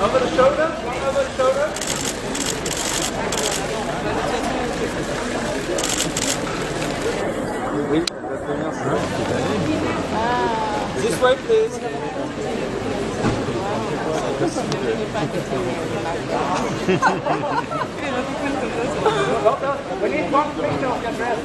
Over the shoulder, one over shoulder. Oui, ah. This way, please. Ah. We need one picture of your dress.